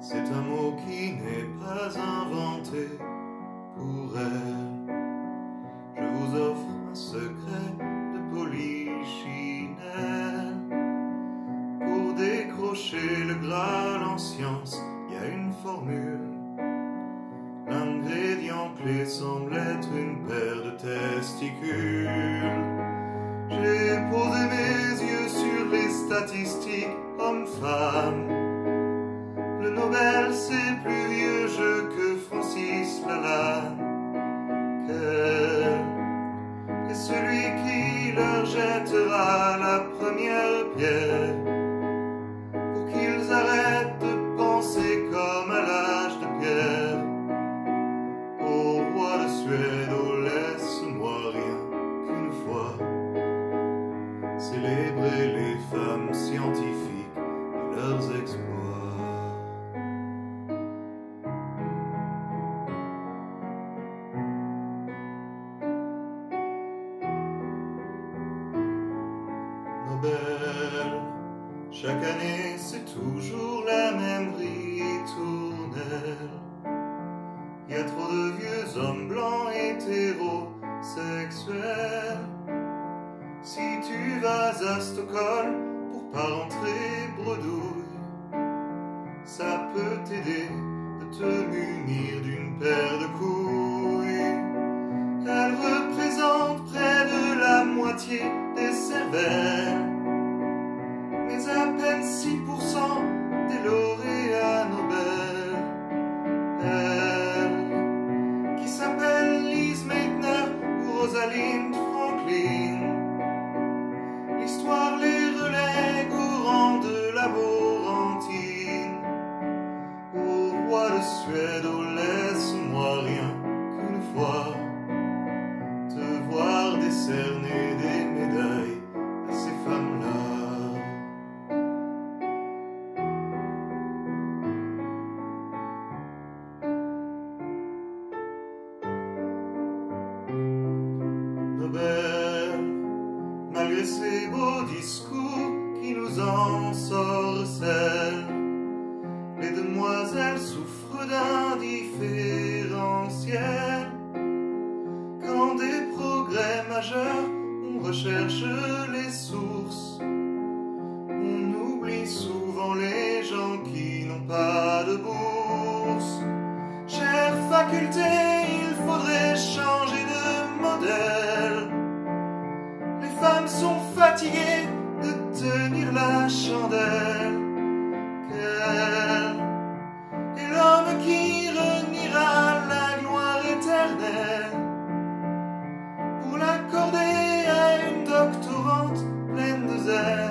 C'est un mot qui n'est pas inventé pour elle. Je vous offre un secret de polichinelle. Pour décrocher le Graal en science, il y a une formule. L'ingrédient clé semble être une paire de testicules. Statistiques hommes-femmes. Le Nobel, c'est plus vieux jeu que Francis Lalanne. Quel est celui qui leur jettera la première pierre pour qu'ils arrêtent de penser comme à l'âge de pierre. Ô roi de Suède, exploits. Nobel. Chaque année, c'est toujours la même ritournelle. Y a trop de vieux hommes blancs hétérosexuels. Si tu vas à Stockholm pas rentrer bredouille, ça peut t'aider de te munir d'une paire de couilles. Elle représente près de la moitié des cervelles mais à peine 6% des lauréats Nobel. Elle, qui s'appelle Lise Meitner ou Rosalind Franklin, Suède, laisse-moi rien qu'une fois te voir décerner des médailles à ces femmes-là. Nobel, malgré ses beaux discours qui nous ensorcellent, souffrent d'un différentiel. Quand des progrès majeurs, on recherche les sources. On oublie souvent les gens qui n'ont pas de bourse. Jesus.